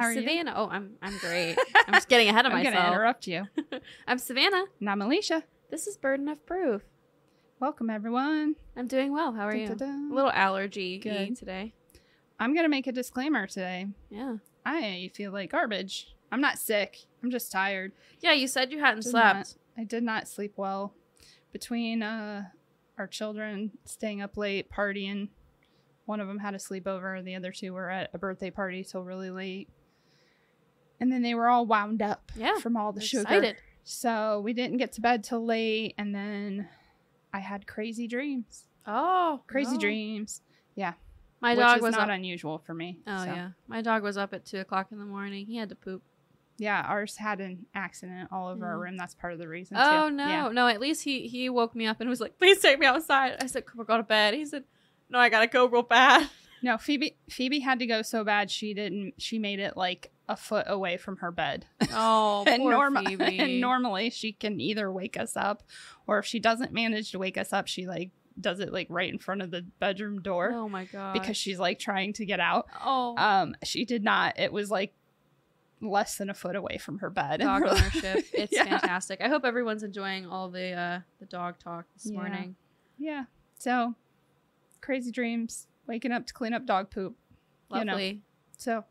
I'm are you? Savannah. Oh, I'm I'm great. I'm just getting ahead of I'm myself. gonna interrupt you. I'm Savannah. And I'm Elysia. This is Burden of Proof. Welcome everyone. I'm doing well. How are you? A little allergy today. I'm gonna make a disclaimer today. Yeah. I feel like garbage. I'm not sick. I'm just tired. Yeah, you said you hadn't Did slept. not- I did not sleep well. Between uh, our children staying up late, partying, one of them had a sleepover. The other two were at a birthday party till really late. And then they were all wound up Yeah, from all the I'm sugar. excited. So we didn't get to bed till late. And then I had crazy dreams. Oh, Crazy no. dreams. Yeah. My dog was not up. unusual for me. Oh so. yeah, my dog was up at two o'clock in the morning. He had to poop. Yeah, ours had an accident all over our Mm. room. That's part of the reason. Oh too. no, Yeah. no! At least he he woke me up and was like, "Please take me outside." I said, "Come on, go to bed." He said, "No, I gotta go real bad." No, Phoebe Phoebe had to go so bad she didn't she made it like a foot away from her bed. Oh, and, Phoebe. and normally she can either wake us up or if she doesn't manage to wake us up, she like does it like right in front of the bedroom door oh my god, because she's like trying to get out. oh Um she did not. It was like less than a foot away from her bed. dog ownership. It's Yeah. fantastic. I hope everyone's enjoying all the uh the dog talk this Yeah. morning. Yeah. So crazy dreams, waking up to clean up dog poop. You know. Lovely. So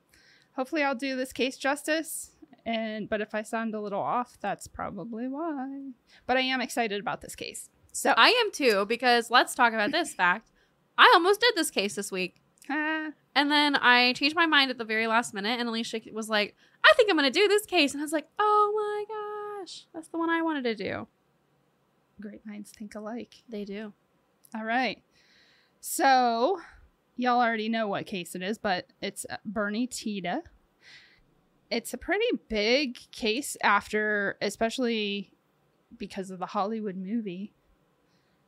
hopefully I'll do this case justice. And but if I sound a little off, that's probably why. But I am excited about this case. So I am too because let's talk about this fact. I almost did this case this week. ah, And then I changed my mind at the very last minute, and Elysia was like, I think I'm going to do this case. And I was like, oh my gosh, that's the one I wanted to do. great minds think alike. They do. All right. So y'all already know what case it is, but it's uh, Bernie Tiede. It's a pretty big case after, especially because of the Hollywood movie.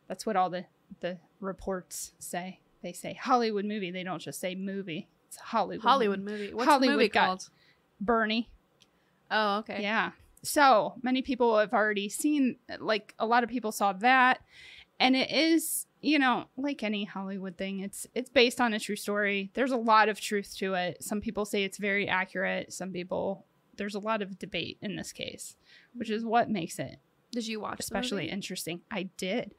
That's what all the the reports say. They say Hollywood movie. They don't just say movie. It's Hollywood. Hollywood movie. movie. What's Hollywood the movie called? Bernie. Oh, okay. Yeah. So many people have already seen, like a lot of people saw that, and it is, you know, like any Hollywood thing. It's it's based on a true story. There's a lot of truth to it. Some people say it's very accurate. Some people there's a lot of debate in this case, which is what makes it Did you watch especially interesting. I did.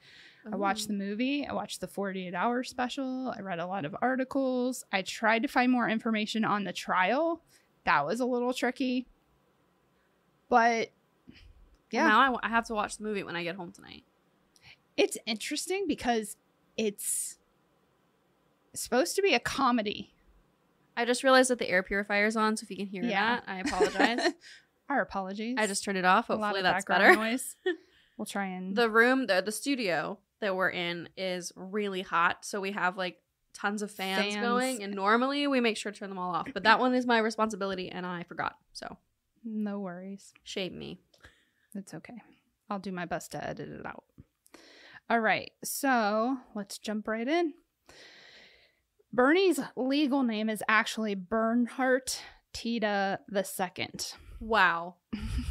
I watched oh. the movie. I watched the 48 hour special. I read a lot of articles. I tried to find more information on the trial. That was a little tricky. But yeah, Now I, I have to watch the movie when I get home tonight. It's interesting because it's supposed to be a comedy. I just realized that the air purifier is on, so if you can hear Yeah. that, I apologize. Our apologies. I just turned it off. Hopefully that's better. noise. We'll try and the room, the, the studio that we're in is really hot, so we have like tons of fans, Fans. going, and normally we make sure to turn them all off. But that one is my responsibility, and I forgot. So no worries. shame me. It's okay. I'll do my best to edit it out. All right, so let's jump right in. Bernie's legal name is actually Bernhardt Tiede the Second. Wow,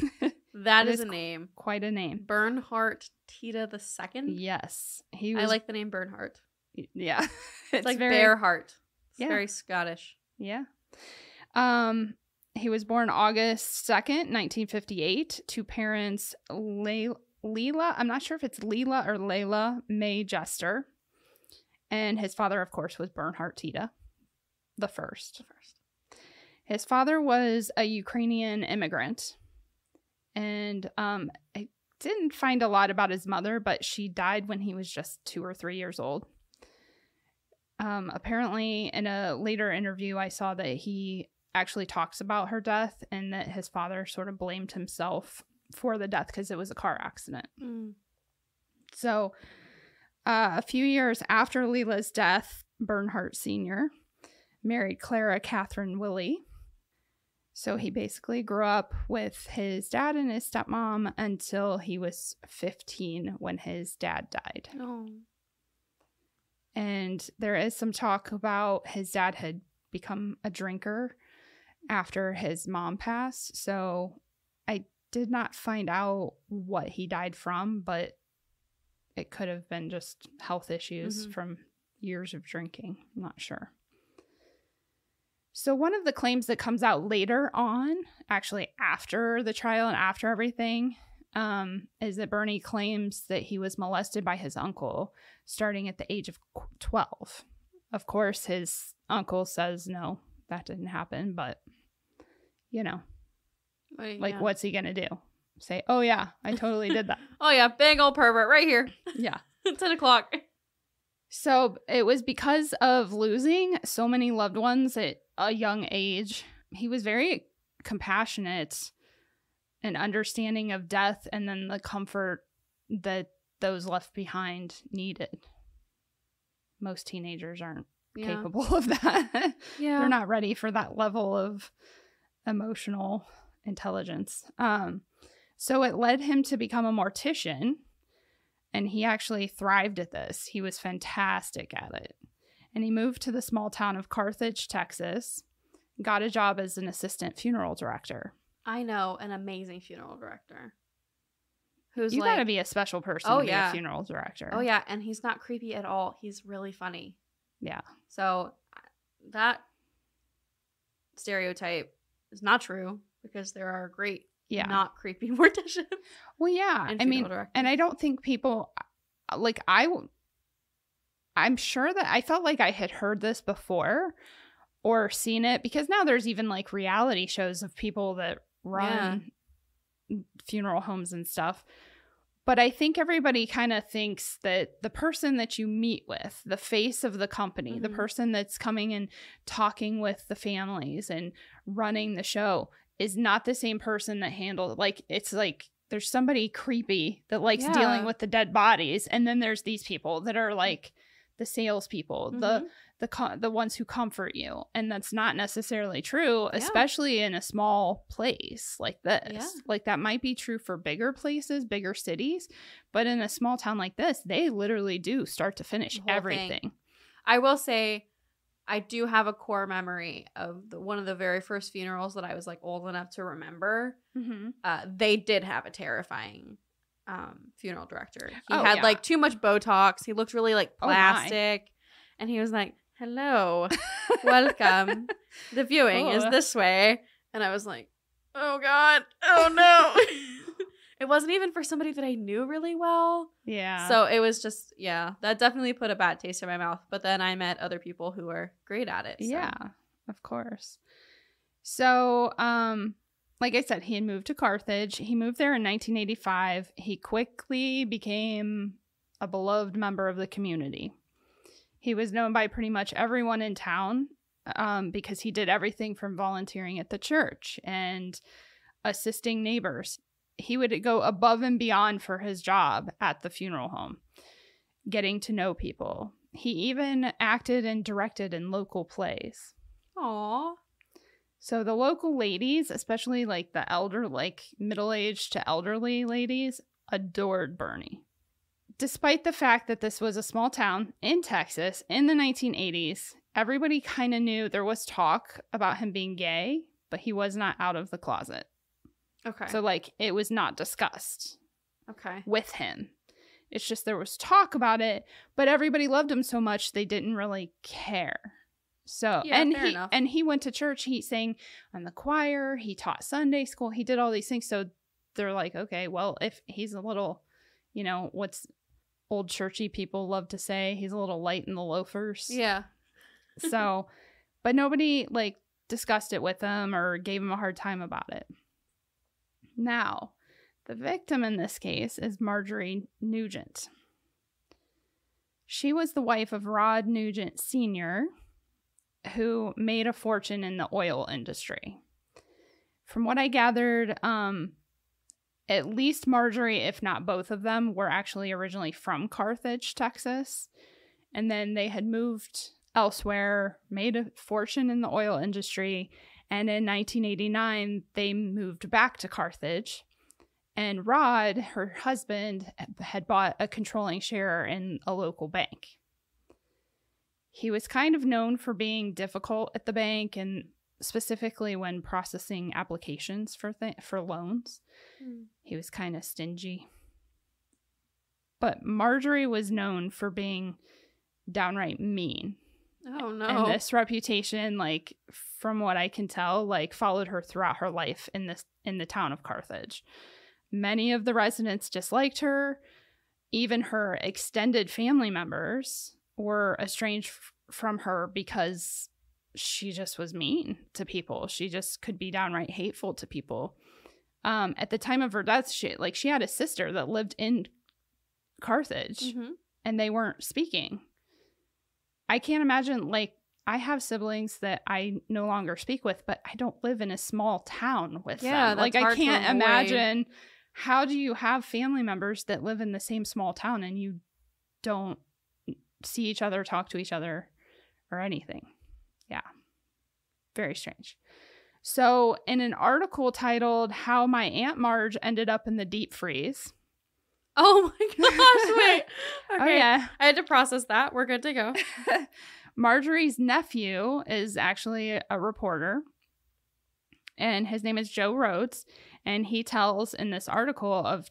that is, a name. Quite a name. Bernhardt Tiede the second. Yes, he was. I like the name Bernhardt. Yeah, It's, like very, Bearheart. It's Yeah. very Scottish. Yeah. Um, he was born August second, nineteen fifty-eight, to parents Le- Leela. I'm not sure if it's Leela or Layla May Jester, and his father, of course, was Bernhard Tiede, the first. First. His father was a Ukrainian immigrant, and um, I didn't find a lot about his mother, but she died when he was just two or three years old. Um, apparently, in a later interview, I saw that he actually talks about her death and that his father sort of blamed himself for the death because it was a car accident. Mm. So, uh, a few years after Leela's death, Bernhardt Sr. married Clara Catherine Willie. So he basically grew up with his dad and his stepmom until he was 15 when his dad died. Oh. And there is some talk about his dad had become a drinker after his mom passed. So I did not find out what he died from, but it could have been just health issues Mhm. from years of drinking. I'm not sure. So, one of the claims that comes out later on, actually after the trial and after everything, um, is that Bernie claims that he was molested by his uncle starting at the age of 12. Of course, his uncle says no, that didn't happen, but you know, Wait, like yeah. what's he going to do? Say, oh, yeah, I totally did that. Oh yeah, big old pervert right here. yeah. Ten o'clock. So it was because of losing so many loved ones at a young age. He was very compassionate and understanding of death and then the comfort that those left behind needed. Most teenagers aren't Yeah. capable of that. Yeah. They're not ready for that level of emotional intelligence. Um, so it led him to become a mortician, and he actually thrived at this. He was fantastic at it. And he moved to the small town of Carthage, Texas, got a job as an assistant funeral director. I know an amazing funeral director. Who's you like, gotta be a special person Oh, to be yeah. a funeral director. oh yeah, and he's not creepy at all. He's really funny. Yeah. So that stereotype is not true because there are great, Yeah. not creepy morticians. well, yeah. I mean, directors. and I don't think people like I I'm sure that I felt like I had heard this before or seen it because now there's even like reality shows of people that run funeral homes and stuff. But I think everybody kind of thinks that the person that you meet with, the face of the company, the Mhm. person that's coming and talking with the families and running the show is not the same person that handled like it's like there's somebody creepy that likes Yeah. dealing with the dead bodies, and then there's these people that are like the salespeople, the Mhm. the co- the ones who comfort you, and that's not necessarily true, Yeah. especially in a small place like this. Yeah. Like that might be true for bigger places, bigger cities, but in a small town like this, they literally do start to finish The whole thing. everything. I will say, I do have a core memory of the, one of the very first funerals that I was like old enough to remember. Mm-hmm. Uh, they did have a terrifying um, funeral director. He Oh, had yeah. like too much Botox. He looked really like Oh, plastic, and he was like, "Hello, welcome. the viewing is Oh. this way." And I was like, "Oh God, oh no." it wasn't even for somebody that I knew really well. Yeah. So it was just, yeah, that definitely put a bad taste in my mouth. But then I met other people who were great at it. so- Yeah, of course. So, um, like I said, he had moved to Carthage. He moved there in 1985. He quickly became a beloved member of the community. He was known by pretty much everyone in town um, because he did everything from volunteering at the church and assisting neighbors. He would go above and beyond for his job at the funeral home, getting to know people. He even acted and directed in local plays. Aw. So the local ladies, especially like the elder, like middle aged to elderly ladies, adored Bernie. Despite the fact that this was a small town in Texas in the 1980s, everybody kind of knew there was talk about him being gay, but he was not out of the closet. Okay. So, like, it was not discussed okay. with him. It's just there was talk about it, but everybody loved him so much they didn't really care. So Yeah, and fair he enough. and he went to church. He sang on the choir. He taught Sunday school. He did all these things. So they're like, okay, well, if he's a little, you know, what's old churchy people love to say, he's a little light in the loafers. Yeah. So, but nobody like discussed it with him or gave him a hard time about it. Now, the victim in this case is Marjorie Nugent. She was the wife of Rod Nugent Sr., who made a fortune in the oil industry. From what I gathered, um, at least Marjorie, if not both of them, were actually originally from Carthage, Texas. And then they had moved elsewhere, made a fortune in the oil industry. And in 1989, they moved back to Carthage. And Rod, her husband, had bought a controlling share in a local bank. He was kind of known for being difficult at the bank and specifically when processing applications for th- for loans. Hmm. He was kind of stingy. But Marjorie was known for being downright mean. Oh no. And this reputation like from what I can tell, like followed her throughout her life in this in the town of Carthage. Many of the residents disliked her. Even her extended family members were estranged f- from her because she just was mean to people. She just could be downright hateful to people. Um, at the time of her death, she like she had a sister that lived in Carthage Mhm. and they weren't speaking. I can't imagine like I have siblings that I no longer speak with, but I don't live in a small town with Yeah, them. Like I can't imagine how do you have family members that live in the same small town and you don't see each other, talk to each other, or anything. Yeah. Very strange. So, in an article titled How My Aunt Marge Ended Up in the Deep Freeze. Oh my gosh! Wait. Oh, Okay. yeah. I had to process that. We're good to go. Marjorie's nephew is actually a reporter, and his name is Joe Rhodes. And he tells in this article of,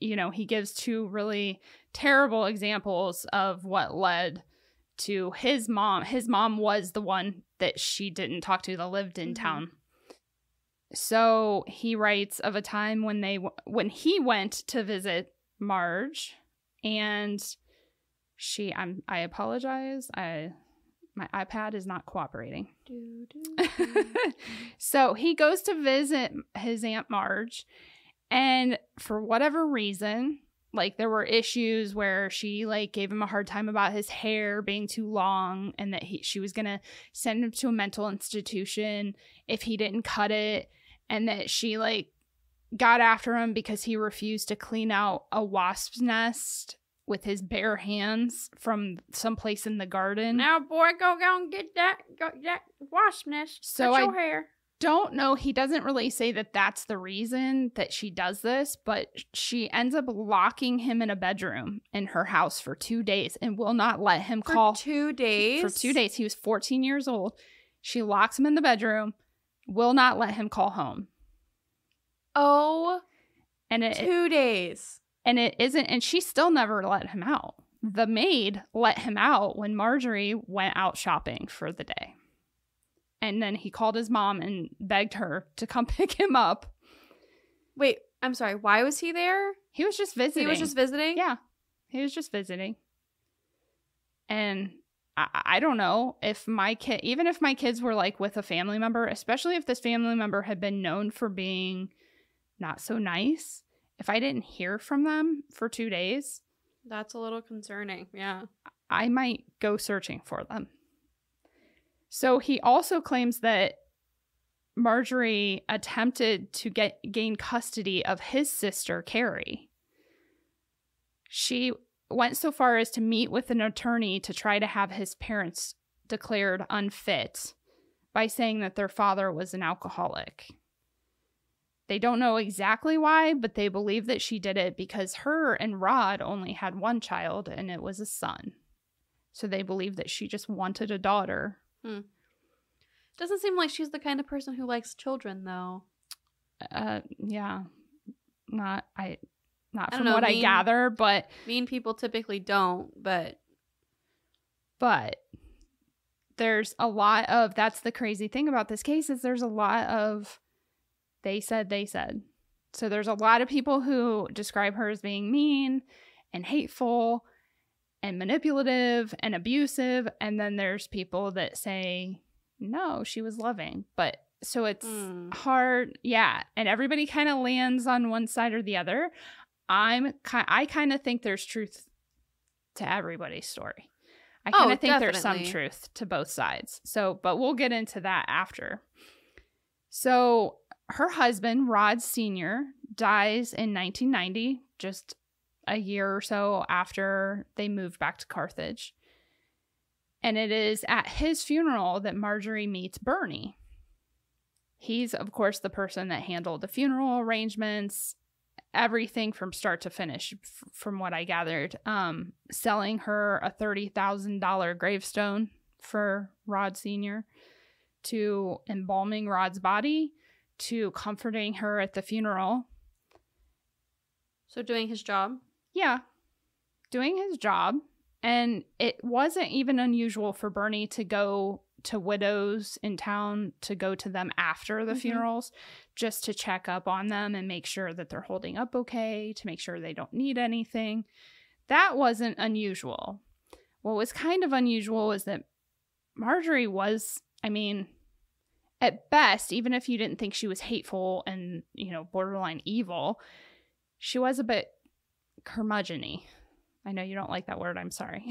you know, he gives two really terrible examples of what led to his mom. His mom was the one that she didn't talk to that lived in Mhm. town. So he writes of a time when they when he went to visit Marge, and she I'm I apologize I my iPad is not cooperating. Do, do, do. so he goes to visit his Aunt Marge, and for whatever reason, like there were issues where she like gave him a hard time about his hair being too long and that he she was gonna send him to a mental institution if he didn't cut it, and that she like got after him because he refused to clean out a wasp's nest with his bare hands from someplace in the garden. now, boy, go go and get that go, that wasp nest. So Cut I- hair. don't know. He doesn't really say that that's the reason that she does this, but she ends up locking him in a bedroom in her house for two days and will not let him For call two days. for two days. He was 14 years old. She locks him in the bedroom, will not let him call home. Oh, And it two days. and it isn't and she still never let him out. The maid let him out when Marjorie went out shopping for the day. And then he called his mom and begged her to come pick him up. Wait, I'm sorry. Why was he there? He was just visiting. He was just visiting. Yeah, he was just visiting. And I, I don't know if my kid, even if my kids were like with a family member, especially if this family member had been known for being not so nice, if I didn't hear from them for two days, That's a little concerning. Yeah. I might go searching for them. So he also claims that Marjorie attempted to get gain custody of his sister Carrie. She went so far as to meet with an attorney to try to have his parents declared unfit by saying that their father was an alcoholic. They don't know exactly why, but they believe that she did it because her and Rod only had one child and it was a son. So they believe that she just wanted a daughter. Doesn't seem like she's the kind of person who likes children, though. Uh yeah. Not I not I from know, what I gather, but Mean people typically don't, but but there's a lot of that's the crazy thing about this case is there's a lot of they said they said. So there's a lot of people who describe her as being mean and hateful and manipulative and abusive. And then there's people that say no she was loving. But so it's Mm. hard yeah. And everybody kind of lands on one side or the other. I'm ki- i kind of think there's truth to everybody's story. I Oh, kind of think there's some truth to both sides. So but we'll get into that after. So her husband rod senior dies in 1990 just a year or so after they moved back to carthage and it is at his funeral that marjorie meets bernie He's, of course, the person that handled the funeral arrangements, everything from start to finish, f- from what I gathered. Um, selling her a $30,000 gravestone for Rod Sr., to embalming Rod's body, to comforting her at the funeral. so doing his job. Yeah, doing his job. And it wasn't even unusual for Bernie to go to widows in town to go to them after the Mhm. funerals just to check up on them and make sure that they're holding up okay, to make sure they don't need anything. That wasn't unusual. What was kind of unusual was that Marjorie was, I mean, at best, even if you didn't think she was hateful and, you know, borderline evil, she was a bit curmudgeon I know you don't like that word. I'm sorry.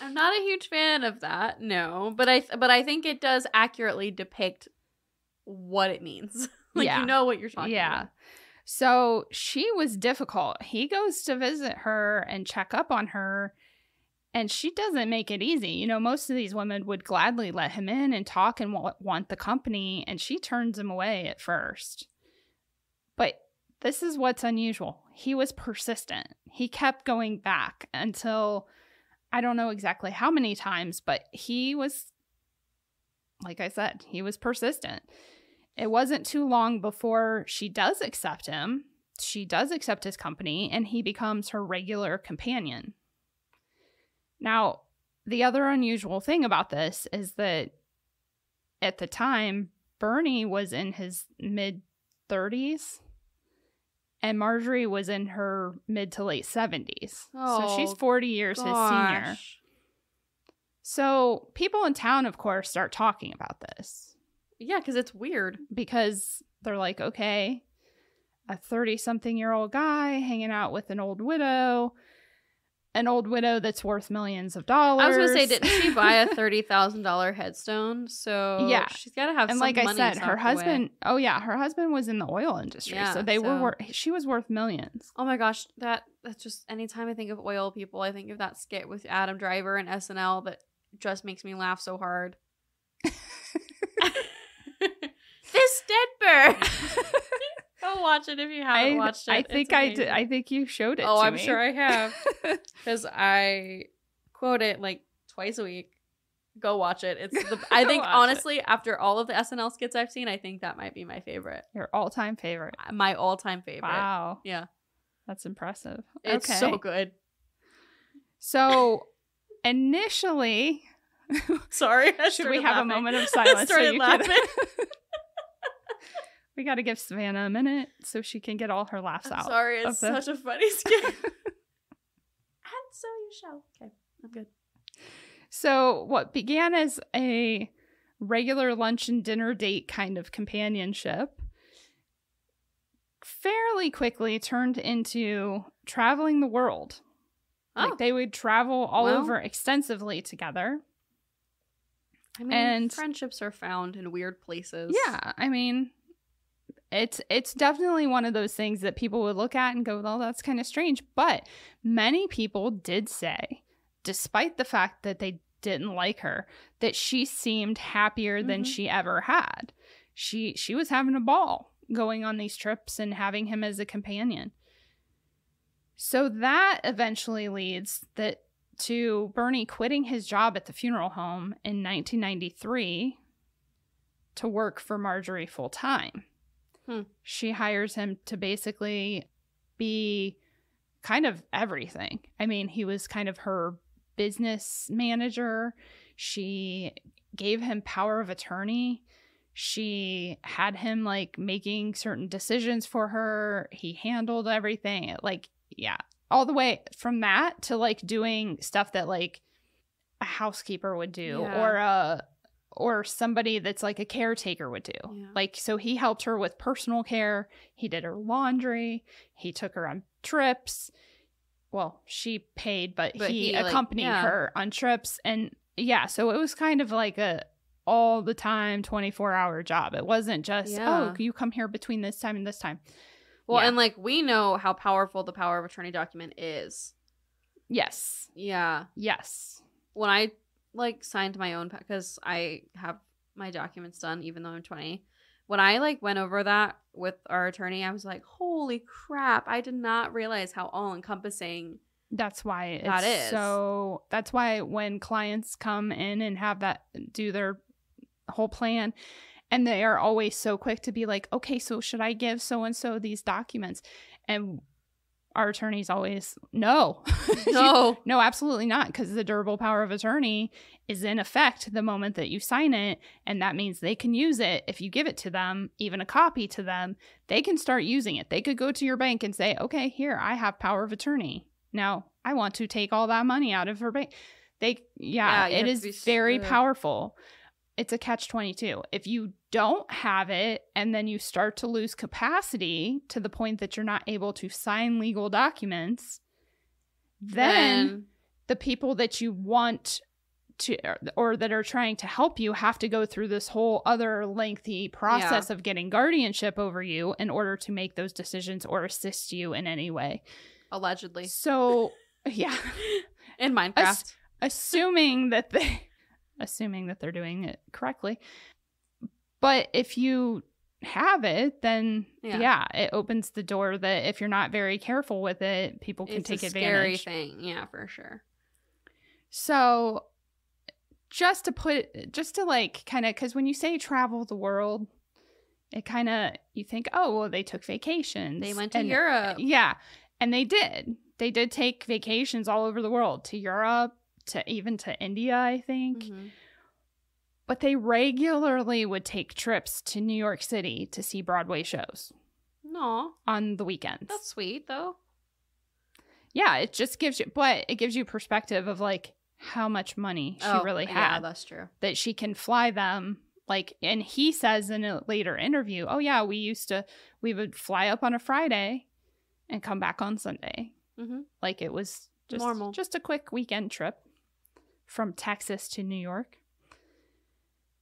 I'm not a huge fan of that. No, but I but I think it does accurately depict what it means. like Yeah. you know what you're talking yeah. about. So she was difficult. He goes to visit her and check up on her, and she doesn't make it easy. You know, most of these women would gladly let him in and talk and wa- want the company, and she turns him away at first. But this is what's unusual. He was persistent. He kept going back until I don't know exactly how many times, but he was, like I said, he was persistent. It wasn't too long before she does accept him. She does accept his company, and he becomes her regular companion. Now, the other unusual thing about this is that at the time, Bernie was in his mid 30s and Marjorie was in her mid to late 70s. Oh, so she's Oh, 40 years his senior. So people in town, of course, start talking about this Yeah, because it's weird. because they're like, okay, a 30 something year old guy hanging out with an old widow, an old widow that's worth millions of dollars. I was gonna say, didn't she buy a thirty thousand dollar headstone? So Yeah. she's got to have. Some. And like I said, her husband, oh yeah, her husband was in the oil industry. Yeah, so they were, so- wor- she was worth millions. Oh my gosh, that that's just anytime I think of oil people, I think of that skit with Adam Driver and SNL that just makes me laugh so hard. this dead bird. Go watch it if you haven't I, watched it. I think I did. I think you showed it. Oh, I'm me. sure I have because I quote it like twice a week. Go watch it. It's the. I think watch it. honestly, after all of the SNL skits I've seen, I think that might be my favorite. Your all-time favorite. Uh, my all-time favorite. Wow, Yeah, that's impressive. it's okay. so good. So initially, Sorry. I should we have a moment of I silence? so started can- laughing. We got to give Savannah a minute so she can get all her laughs I'm out. sorry, it's such a funny skit. and so you shall. Okay, I'm good. So, what began as a regular lunch and dinner date kind of companionship fairly quickly turned into traveling the world. Oh, Like they would travel all Well. over extensively together. I mean, and- friendships are found in weird places. Yeah, I mean, it's it's definitely one of those things that people would look at and go, "Well, that's kind of strange." But many people did say, despite the fact that they didn't like her, that she seemed happier than Mhm. she ever had. She she was having a ball going on these trips and having him as a companion. So that eventually leads that to Bernie quitting his job at the funeral home in 1993 to work for Marjorie full time. Hmm. She hires him to basically be kind of everything. I mean, he was kind of her business manager. She gave him power of attorney. She had him like making certain decisions for her. He handled everything. Like, yeah, all the way from that to like doing stuff that like a housekeeper would do Yeah. or a or somebody that's like a caretaker would do. Yeah. Like so he helped her with personal care, he did her laundry, he took her on trips. Well, she paid, but, But he, he, like, accompanied yeah. her on trips and yeah, so it was kind of like a all the time 24 hour job. It wasn't just, oh, Yeah. oh, you come here between this time and this time. Well, and like we know how powerful the power of attorney document is. Yes. Yeah. Yes. When I like signed my own because I have my documents done even though I'm 20. When I like went over that with our attorney, I was like, "Holy crap, I did not realize how all-encompassing." That's why it's That is. so that's why when clients come in and have that do their whole plan and they are always so quick to be like, "Okay, so should I give so and so these documents?" And our attorneys always no. No. no, absolutely not because the durable power of attorney is in effect the moment that you sign it and that means they can use it if you give it to them, even a copy to them, they can start using it. They could go to your bank and say, "Okay, here, I have power of attorney. Now, I want to take all that money out of her bank." They yeah, Yeah, it is very ugh. powerful. It's a catch 22. If you don't have it and then you start to lose capacity to the point that you're not able to sign legal documents, then, the people that you want to or that are trying to help you have to go through this whole other lengthy process of getting guardianship over you in order to make those decisions or assist you in any way. allegedly So, yeah, in Minecraft. Ass- assuming that they assuming that they're doing it correctly. But if you have it, then Yeah. yeah. it opens the door that if you're not very careful with it, people can it's take a scary advantage. thing. Yeah, for sure. So just to put just to like kind of cuz when you say travel the world, it kind of you think, "Oh, well they took vacations." They went to And- Europe. Yeah. And they did. They did take vacations all over the world to Europe, to even to India, I think. Mhm. But they regularly would take trips to New York City to see Broadway shows No, on the weekends. that's sweet though. yeah, it just gives you but it gives you perspective of like how much money she really Oh, Yeah, that's true. that she can fly them like and he says in a later interview, "Oh yeah, we used to we would fly up on a Friday and come back on Sunday." hmm Like it was just Normal. just a quick weekend trip from Texas to New York.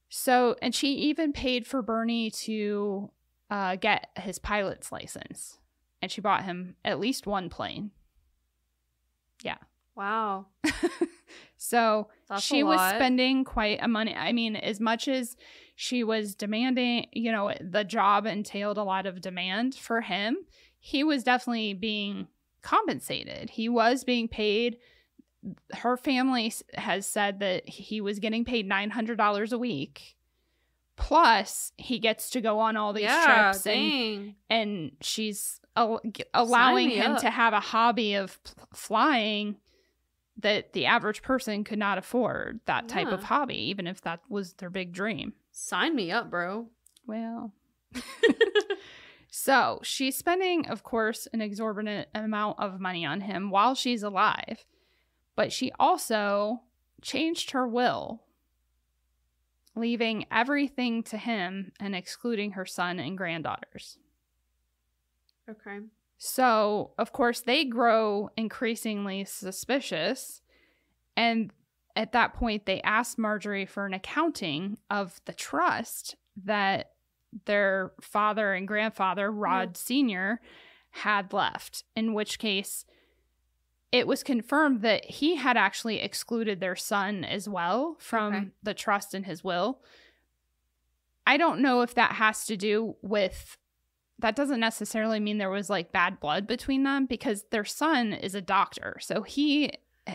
So, and she even paid for Bernie to uh, get his pilot's license, and she bought him at least one plane. Yeah. Wow, So that's she was spending quite a money. I mean, as much as she was demanding, you know, the job entailed a lot of demand for him. He was definitely being compensated. He was being paid. Her family has said that he was getting paid nine hundred dollars a week. Plus, he gets to go on all these yeah, trips and and she's al- allowing him up. to have a hobby of p- flying that the average person could not afford that type of hobby even if that was their big dream Sign me up, bro. well so she's spending of course an exorbitant amount of money on him while she's alive but she also changed her will leaving everything to him and excluding her son and granddaughters Okay. So, of course, they grow increasingly suspicious. And at that point, they ask Marjorie for an accounting of the trust that their father and grandfather, Rod Sr., had left, in which case it was confirmed that he had actually excluded their son as well from Okay. the trust in his will. I don't know if that has to do with that doesn't necessarily mean there was like bad blood between them because their son is a doctor. So he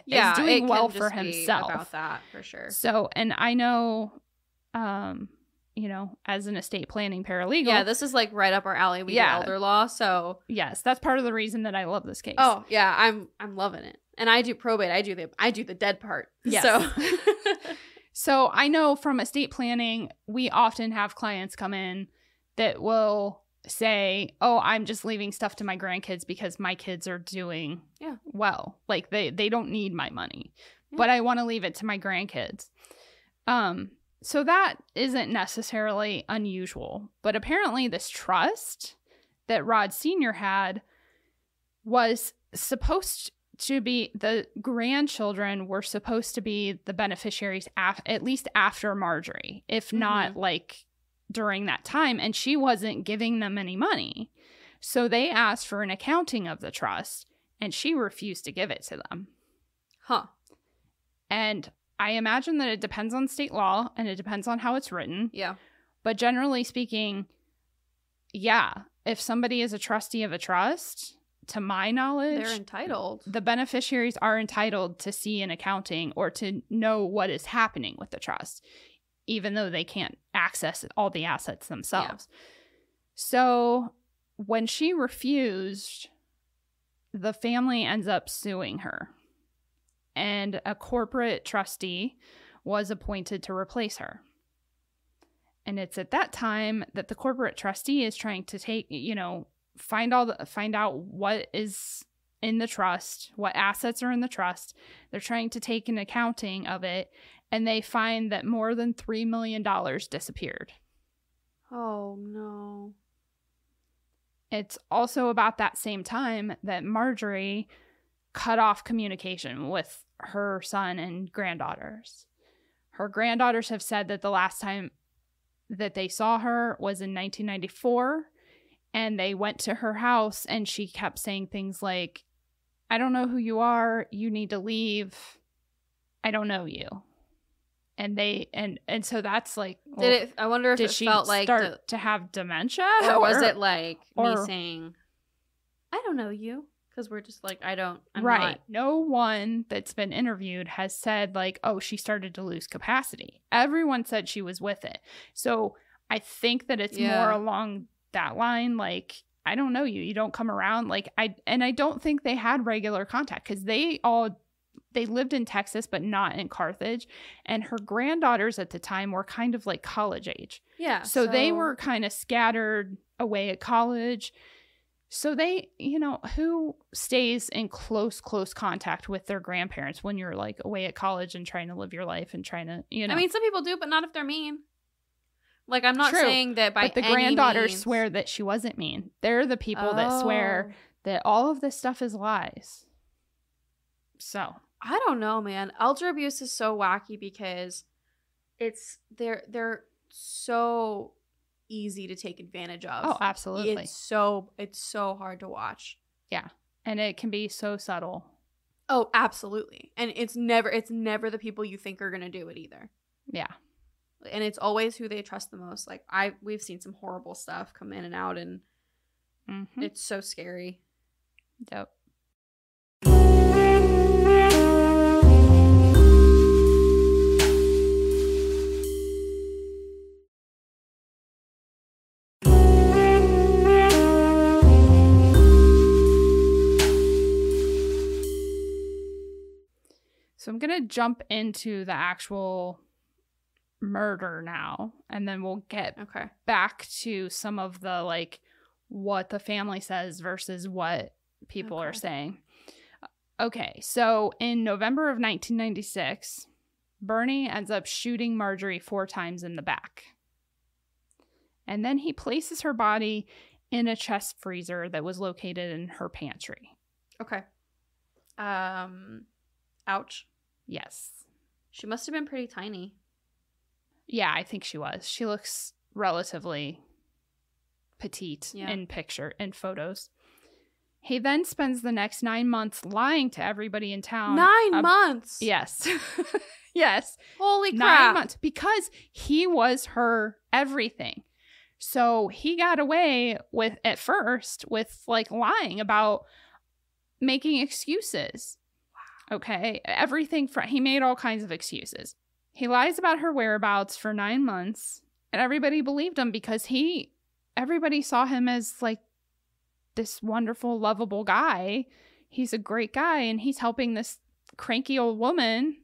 Yeah, is doing well for himself. about that for sure. So, and I know, um, you know, as an estate planning paralegal, Yeah, this is like right up our alley. We Yeah. do elder law, so yes, that's part of the reason that I love this case. oh yeah, I'm I'm loving it. And I do probate. I do the I do the dead part. Yes. So So I know from estate planning, we often have clients come in that will say, "Oh, I'm just leaving stuff to my grandkids because my kids are doing Yeah. well. Like they they don't need my money, Yeah. but I want to leave it to my grandkids." Um so that isn't necessarily unusual, but apparently this trust that Rod Sr. had was supposed to be the grandchildren were supposed to be the beneficiaries af- at least after Marjorie, if mm-hmm. not like during that time and she wasn't giving them any money. So they asked for an accounting of the trust and she refused to give it to them. huh. And I imagine that it depends on state law and it depends on how it's written, Yeah. but generally speaking, yeah, if somebody is a trustee of a trust, to my knowledge, They're entitled. the beneficiaries are entitled to see an accounting or to know what is happening with the trust, even though they can't access all the assets themselves. So when she refused the family ends up suing her. And a corporate trustee was appointed to replace her. And it's at that time that the corporate trustee is trying to take, you know, find all the find out what is in the trust, what assets are in the trust. They're trying to take an accounting of it, and they find that more than $3 million disappeared. Oh no. It's also about that same time that Marjorie cut off communication with her son and granddaughters. Her granddaughters have said that the last time that they saw her was in 1994 and they went to her house and she kept saying things like I don't know who you are, you need to leave. I don't know you. And they and and so that's like Did it? I wonder if did it she felt like, start the- to have dementia or was it like me saying, "I don't know you," because we're just like, I don't. I'm right. Not. No one that's been interviewed has said, like, oh, she started to lose capacity. Everyone said she was with it. So I think that it's Yeah. more along that line. Like, I don't know you. You don't come around. Like, I, and I don't think they had regular contact because they all, they lived in Texas, but not in Carthage. And her granddaughters at the time were kind of like college age. Yeah. So, they were kind of scattered away at college. So they, you know, who stays in close, close contact with their grandparents when you're like away at college and trying to live your life and trying to, you know. I mean, some people do, but not if they're mean. Like, I'm not True, saying that by but the granddaughters means- swear that she wasn't mean. They're the people that swear Oh. that all of this stuff is lies. So, I don't know, man. Elder abuse is so wacky because it's they're they're so easy to take advantage of. oh, absolutely. It's so it's so hard to watch. Yeah. And it can be so subtle. Oh, absolutely. And it's never it's never the people you think are going to do it either. Yeah. And it's always who they trust the most. Like I we've seen some horrible stuff come in and out and Mhm. it's so scary. Yep. So I'm going to jump into the actual murder now, and then we'll get Okay. back to some of the like what the family says versus what people are saying. Okay, so in November of 1996, Bernie ends up shooting Marjorie four times in the back. And then he places her body in a chest freezer that was located in her pantry. Okay. Um ouch. Yes. She must have been pretty tiny. Yeah, I think she was. She looks relatively petite Yeah. in picture in photos. He then spends the next nine months lying to everybody in town. 9 ab- months. Yes. yes. Holy Nine crap. months. Because he was her everything. So he got away with, at first, with like lying about making excuses. Okay. Everything from, he made all kinds of excuses. He lies about her whereabouts for nine months, and everybody believed him because he, everybody saw him as like this wonderful, lovable guy. He's a great guy, and he's helping this cranky old woman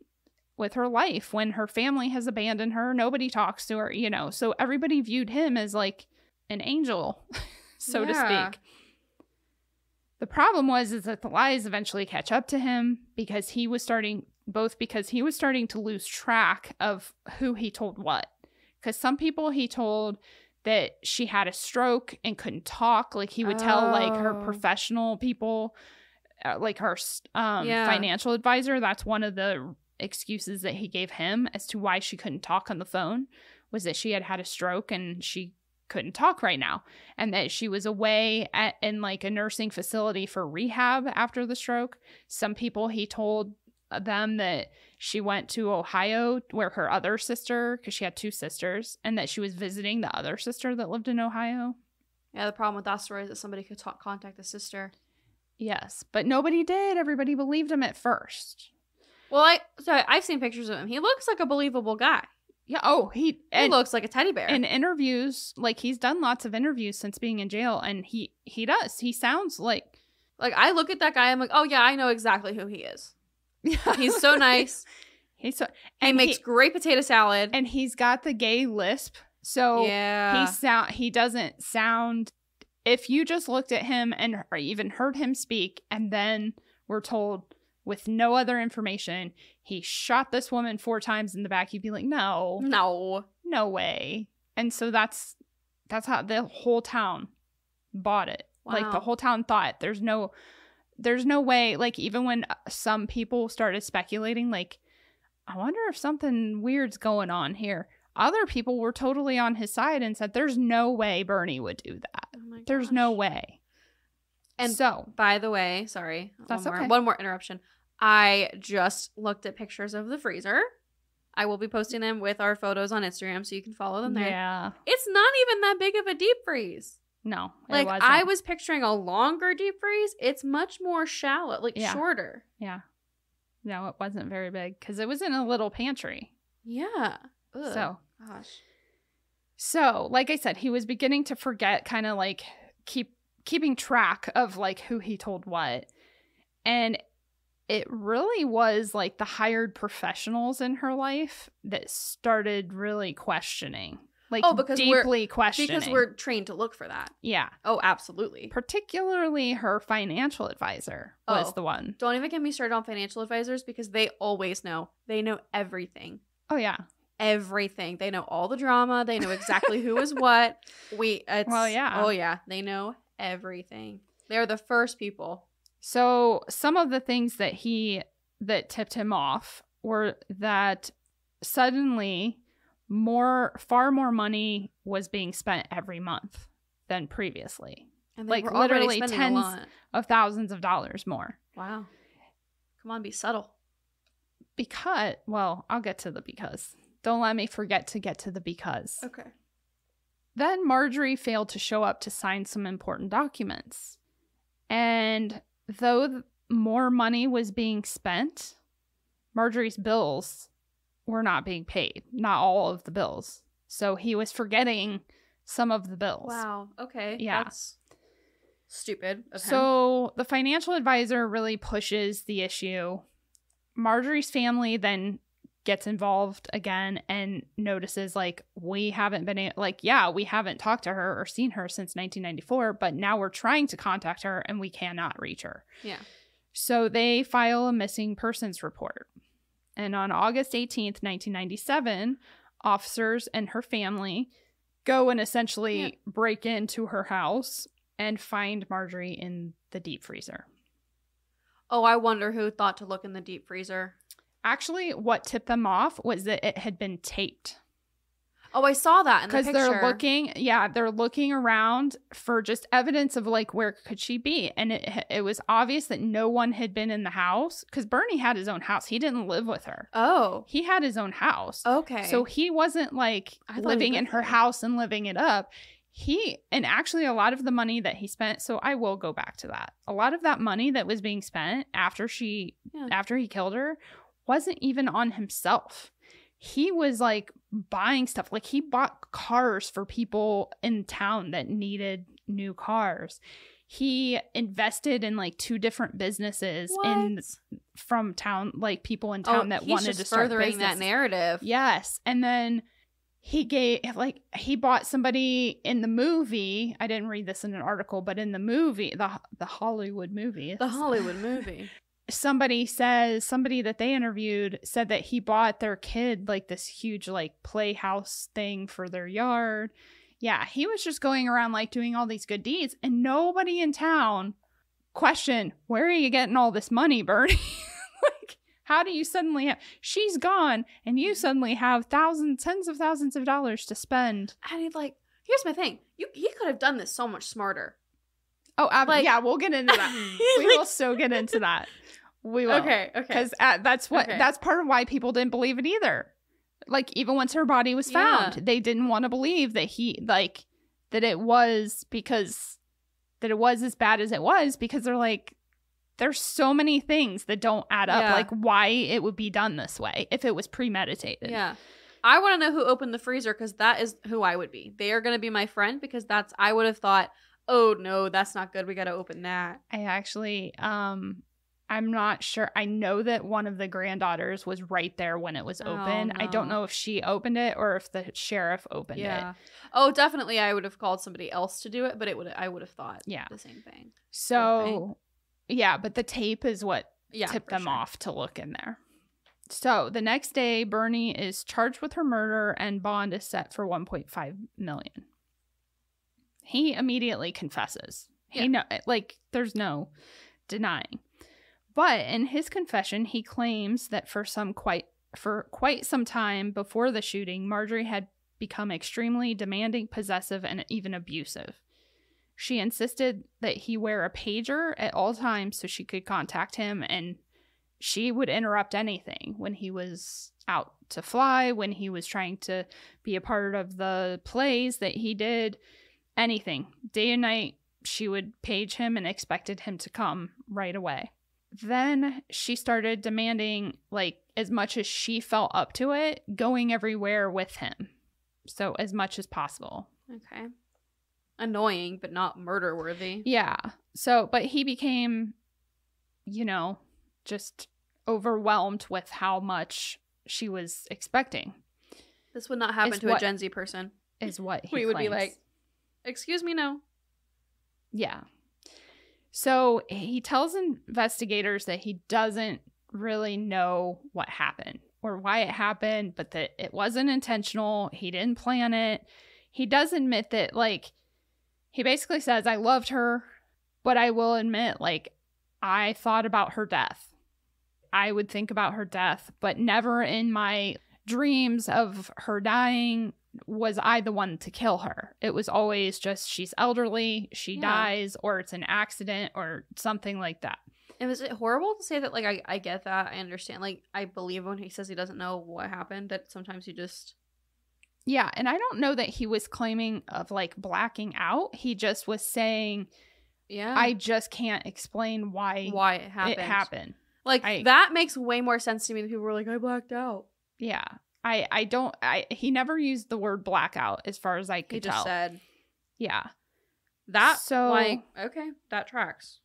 with her life when her family has abandoned her. Nobody talks to her, you know. So everybody viewed him as like an angel, so to Yeah. speak. The problem was is that the lies eventually catch up to him because he was starting both because he was starting to lose track of who he told what. Because some people he told that she had a stroke and couldn't talk, like he would tell like her Oh. professional people, uh, like her um, Yeah. financial advisor. That's one of the excuses that he gave him as to why she couldn't talk on the phone was that she had had a stroke and she couldn't talk right now and that she was away at, in like a nursing facility for rehab after the stroke some people he told them that she went to ohio where her other sister because she had two sisters and that she was visiting the other sister that lived in ohio Yeah, the problem with that story is that somebody could talk, contact the sister. yes but nobody did everybody believed him at first Well, I so I've seen pictures of him. He looks like a believable guy. Yeah oh he He looks like a teddy bear. in interviews like he's done lots of interviews since being in jail and he he does he sounds like Like I look at that guy, I'm like, oh yeah, I know exactly who he is. He's so nice. he's so He and makes great potato salad. and he's got the gay lisp. So yeah. he sound he doesn't sound if you just looked at him and or even heard him speak and then were told with no other information. He shot this woman four times in the back. You'd be like no. No. no way. And so that's that's how the whole town bought it. Like the whole town thought there's no there's no way like even when uh, some people started speculating like i wonder if something weird's going on here. Other people were totally on his side and said there's no way bernie would do that. Oh there's no way. And so By the way, sorry. That's one more, okay. One more interruption. I just looked at pictures of the freezer. I will be posting them with our photos on Instagram so you can follow them there. yeah It's not even that big of a deep freeze. no Like wasn't. I was picturing a longer deep freeze. It's much more shallow, like Yeah. shorter. yeah no it wasn't very big because it was in a little pantry Yeah. Ugh. so gosh. So, like I said, he was beginning to forget kind of like keep keeping track of like who he told what. And it really was like the hired professionals in her life that started really questioning. Like Oh, because we're- deeply questioning. Because we're trained to look for that. yeah. Oh, absolutely. Particularly her financial advisor was Oh. the one. Don't even get me started on financial advisors because they always know. They know everything. Oh yeah. everything. They know all the drama. They know exactly who is what. We it's, Well, yeah. Oh yeah, they know everything. They're the first people. So some of the things that he that tipped him off were that suddenly more far more money was being spent every month than previously And Like, literally tens- of thousands of dollars more Wow. Come on, be subtle. because well i'll get to the because don't let me forget to get to the because Okay. then marjorie failed to show up to sign some important documents and though th- more money was being spent marjorie's bills were not being paid not all of the bills so he was forgetting some of the bills Wow. Okay. Yeah. That's stupid. So the financial advisor really pushes the issue. Marjorie's family then gets involved again and notices like we haven't been a- like yeah we haven't talked to her or seen her since 1994 but now we're trying to contact her and we cannot reach her Yeah. so they file a missing persons report and on august 18th 1997 officers and her family go and essentially Yeah. break into her house and find Marjorie in the deep freezer. Oh, I wonder who thought to look in the deep freezer. Actually, what tipped them off was that it had been taped Oh, I saw that in the because picture. they're looking, yeah, they're looking around for just evidence of like where could she be, and it it was obvious that no one had been in the house because Bernie had his own house. He didn't live with her. Oh. He had his own house. Okay. So he wasn't like I thought he living in her there. house and living it up. He and actually a lot of the money that he spent, so I will go back to that. A lot of that money that was being spent after she Yeah. after he killed her wasn't even on himself. He was like buying stuff. Like he bought cars for people in town that needed new cars. He invested in like two different businesses in from town, like people in oh, town oh, that wanted to start furthering that businesses. narrative. Yes. And then he gave like he bought somebody in the movie. I didn't read this in an article, but in the movie, the the Hollywood movie. The Hollywood movie. Somebody says somebody that they interviewed said that he bought their kid like this huge like playhouse thing for their yard. Yeah, he was just going around like doing all these good deeds and nobody in town questioned, "Where are you getting all this money, Bernie?" like how do you suddenly have she's gone and you mm-hmm. suddenly have thousands tens of thousands of dollars to spend And he like, here's my thing. You he could have done this so much smarter. oh ab- Like- yeah we'll get into that we will so get into that we will Okay, okay. because uh, that's what Okay. that's part of why people didn't believe it either like even once her body was Yeah. found they didn't want to believe that he like that it was because that it was as bad as it was because they're like there's so many things that don't add up Yeah. like why it would be done this way if it was premeditated Yeah. I want to know who opened the freezer because that is who I would be. They are going to be my friend because that's, I would have thought, oh no, that's not good. We got to open that. I actually, um, I'm not sure. I know that one of the granddaughters was right there when it was Oh, open. I don't know if she opened it or if the sheriff opened yeah. it. Oh, definitely. I would have called somebody else to do it, but it would. I would have thought. Yeah. The same thing. So, yeah, but the tape is what Yeah. tipped them sure. off to look in there. So the next day, Bernie is charged with her murder, and bond is set for 1.5 million. He immediately confesses. He Yeah. know, like there's no denying. But in his confession, he claims that for some quite for quite some time before the shooting, Marjorie had become extremely demanding, possessive, and even abusive. She insisted that he wear a pager at all times so she could contact him, and she would interrupt anything when he was out to fly, when he was trying to be a part of the plays that he did, anything. Day and night, she would page him and expected him to come right away. Then she started demanding, like, as much as she felt up to it, going everywhere with him. So, as much as possible. Okay. Annoying, but not murder worthy. Yeah. So, but he became, you know, just overwhelmed with how much she was expecting, This would not happen It's to what- a Gen Z person. is what he We would be like, Excuse me, no. yeah. So he tells investigators that he doesn't really know what happened or why it happened, but that it wasn't intentional. He didn't plan it. He does admit that, like, he basically says, I loved her, but I will admit, like, I thought about her death. I would think about her death, but never in my dreams of her dying was I the one to kill her. It was always just she's elderly, she Yeah. dies, or it's an accident or something like that. And was it horrible to say that? Like, I, I get that. I understand. Like, I believe when he says he doesn't know what happened, that sometimes you just. Yeah, and I don't know that he was claiming of like blacking out. He just was saying, Yeah. I just can't explain why, why it happened. it happened. Like, I- that makes way more sense to me than people were like, I blacked out. Yeah. I I don't I he never used the word blackout as far as I could He just tell. said yeah. that. So- like, okay, that tracks.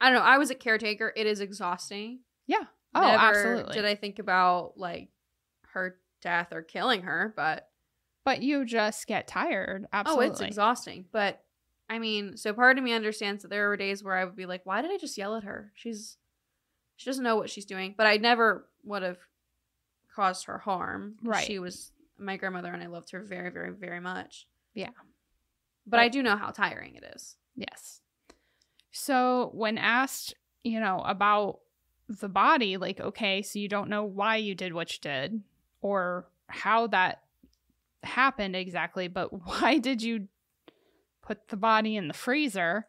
I don't know. I was a caretaker. It is exhausting. Yeah. Oh, Never absolutely. Did I think about like her death or killing her? But but you just get tired. Absolutely. oh, it's exhausting. But I mean, so part of me understands that there were days where I would be like, why did I just yell at her? She's she doesn't know what she's doing. But I never would have caused her harm. Right. She was my grandmother, and I loved her very, very, very much. Yeah. But I do know how tiring it is. Yes. So when asked, you know, about the body, like, okay, so you don't know why you did what you did or how that happened exactly, but why did you put the body in the freezer?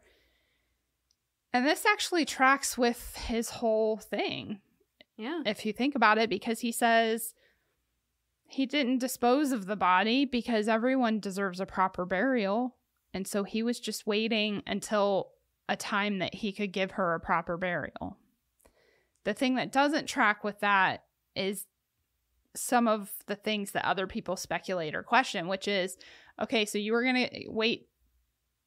And this actually tracks with his whole thing, Yeah. if you think about it, because he says he didn't dispose of the body because everyone deserves a proper burial. And so he was just waiting until a time that he could give her a proper burial. The thing that doesn't track with that is some of the things that other people speculate or question, which is okay, so you were going to wait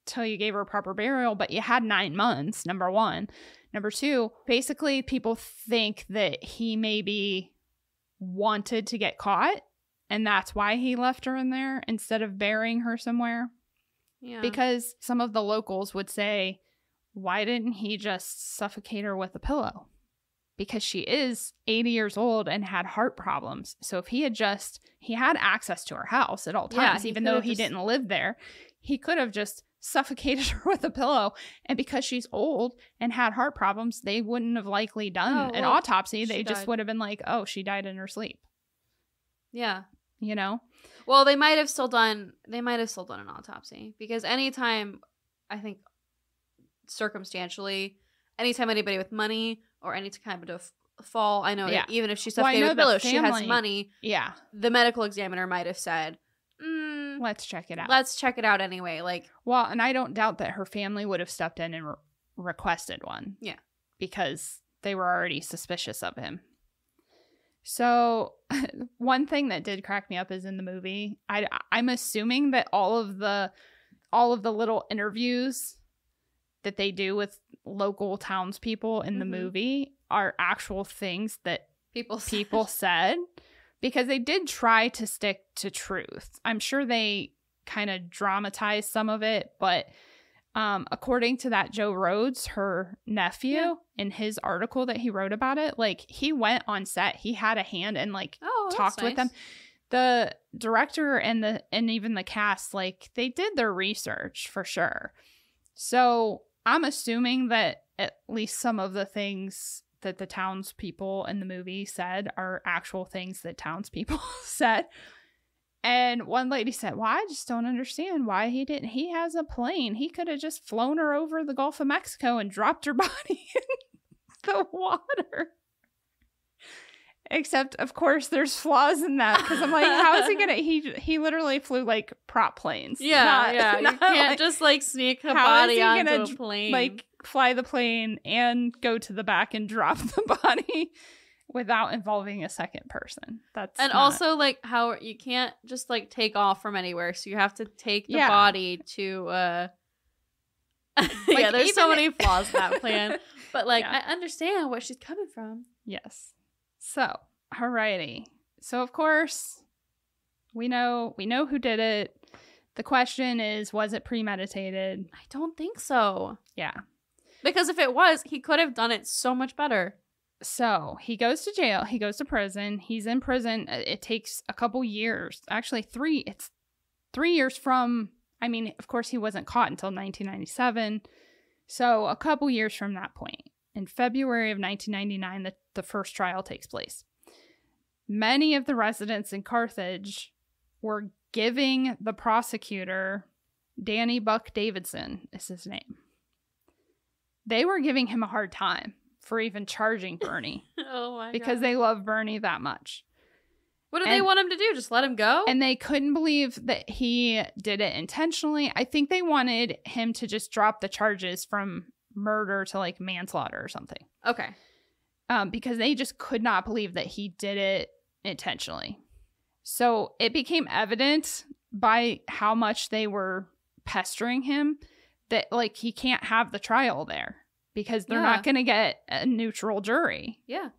till you gave her a proper burial, but you had nine months, number one. Number two, basically, people think that he maybe wanted to get caught, and that's why he left her in there instead of burying her somewhere Yeah. because some of the locals would say, why didn't he just suffocate her with a pillow? Because she is 80 years old and had heart problems. So if he had just, he had access to her house at all times, he even though he just- didn't live there, he could have just suffocated her with a pillow. And because she's old and had heart problems, they wouldn't have likely done Oh, an well, autopsy. They she just died. would have been like, oh, she died in her sleep, yeah. you know? Well, they might have still done. They might have still done an autopsy because anytime, I think, circumstantially, anytime anybody with money or any kind of fall, I know Yeah. even if she's Well, I suffocated know with the pillows, she has money. Yeah. The medical examiner might have said, mm, Let's check it out. "Let's check it out anyway." Like, Well, and I don't doubt that her family would have stepped in and re- requested one. Yeah. Because they were already suspicious of him. So, one thing that did crack me up is in the movie, I I'm assuming that all of the all of the little interviews that they do with local townspeople in the Mhm. movie are actual things that People said- people said because they did try to stick to truth. I'm sure they kind of dramatized some of it, but um, according to that Joe Rhodes, her nephew, Yeah. in his article that he wrote about it, like he went on set, he had a hand and like oh, talked with them. The director and the and even the cast, like they did their research for sure. So I'm assuming that at least some of the things that the townspeople in the movie said are actual things that townspeople said. And one lady said, Well, I just don't understand why he didn't. He has a plane. He could have just flown her over the Gulf of Mexico and dropped her body in the water. Except, of course, there's flaws in that because I'm like, how is he gonna? He he literally flew like prop planes. Yeah, not- yeah. You can't like- just like sneak a body onto a plane. like fly the plane and go to the back and drop the body without involving a second person. That's and not- also like how you can't just like take off from anywhere, so you have to take the Yeah. body to. uh Yeah, Like, there's so many flaws in that plan, but like Yeah. I understand where she's coming from. yes. So alrighty. So of course we know we know who did it. The question is, was it premeditated? I don't think so. Yeah. Because if it was, he could have done it so much better. So he goes to jail. He goes to prison. He's in prison. Uh, It takes a couple years, actually three. It's three years from. I mean, of course, he wasn't caught until 1997. So a couple years from that point, in February of 1999, the, the first trial takes place. Many of the residents in Carthage were giving the prosecutor, Danny Buck Davidson, is his name. They were giving him a hard time for even charging Bernie Oh my because they love Bernie that much. What do they want him to do? Just let him go? And they couldn't believe that he did it intentionally. I think they wanted him to just drop the charges from murder to like manslaughter or something. okay. Um, because they just could not believe that he did it intentionally. So it became evident by how much they were pestering him that like he can't have the trial there because they're Yeah. not going to get a neutral jury. Yeah.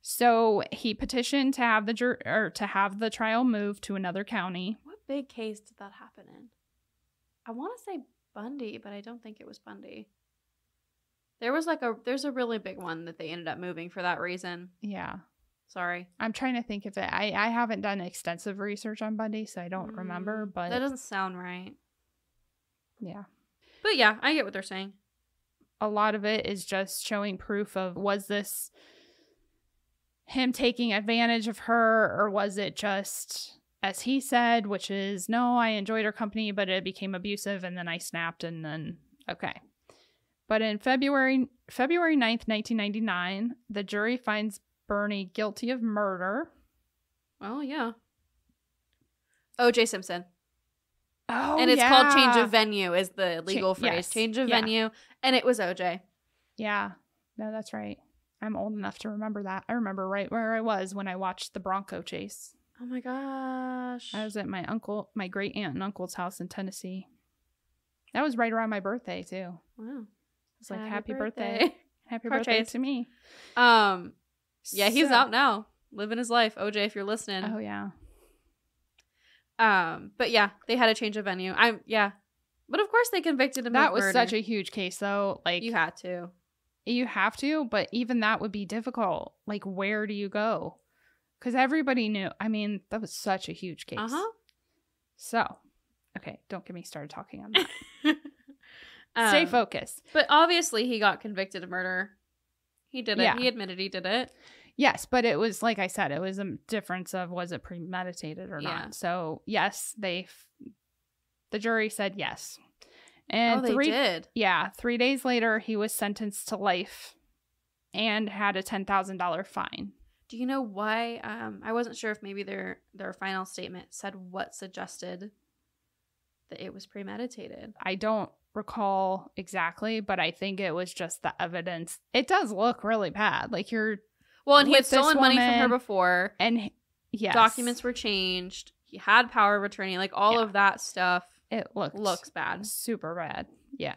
So he petitioned to have the jur- or to have the trial moved to another county. What big case did that happen in? I want to say Bundy, but I don't think it was Bundy. There was like a there's a really big one that they ended up moving for that reason. Yeah. Sorry. I'm trying to think of it. I, I haven't done extensive research on Bundy, so I don't remember, Mm, but that doesn't sound right. yeah. But yeah, I get what they're saying. A lot of it is just showing proof of was this him taking advantage of her or was it just as he said, which is no, I enjoyed her company, but it became abusive and then I snapped and then okay. But in February February 9th, 1999, the jury finds Bernie guilty of murder. Oh yeah. OJ Simpson. Oh, and it's called change of venue is the legal phrase. yes, Change of yeah. venue. And it was OJ. Yeah. No, that's right. I'm old enough to remember that. I remember right where I was when I watched the Bronco chase. Oh my gosh. I was at my uncle, my great aunt and uncle's house in Tennessee. That was right around my birthday too. wow. It's like happy, birthday. Happy Car birthday chase. to me. Um yeah, he's So- out now. Living his life. OJ, if you're listening. Oh yeah. Um, but yeah, they had a change of venue. I'm yeah. But of course they convicted him That was murder. such a huge case though. Like you had to. you have to, but even that would be difficult. Like where do you go? Cuz everybody knew. I mean, that was such a huge case. Uh-huh. So, okay, don't get me started talking on that. Stay Um, focused. But obviously he got convicted of murder. He did it. Yeah. He admitted he did it. Yes, but it was like I said, it was a difference of was it premeditated or Yeah. not. So yes, they, f- the jury said yes, and oh, they three, did. yeah, three days later he was sentenced to life, and had a ten thousand dollar fine. Do you know why? Um, I wasn't sure if maybe their their final statement said what suggested that it was premeditated. I don't recall exactly, but I think it was just the evidence. It does look really bad. Like you're Well, and he had stolen money from her before. and h- yes, Documents were changed. He had power of attorney. Like all Yeah. of that stuff it looked looks bad. super bad. Yeah.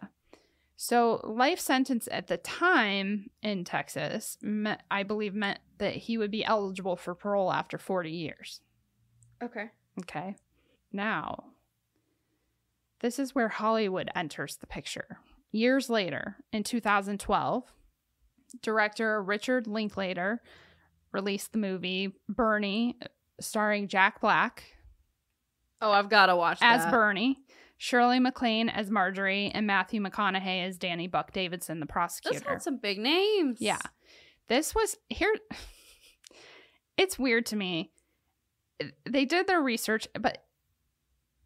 So, life sentence at the time in Texas, I believe, meant that he would be eligible for parole after 40 years. Okay. Okay. Now, this is where Hollywood enters the picture. Years later, in 2012, director Richard Linklater released the movie Bernie, starring Jack Black Oh, I've got to watch as that. Bernie, Shirley MacLaine as Marjorie, and Matthew McConaughey as Danny Buck Davidson, the This prosecutor. had some big names. Yeah. This was here. It's weird to me. They did their research, but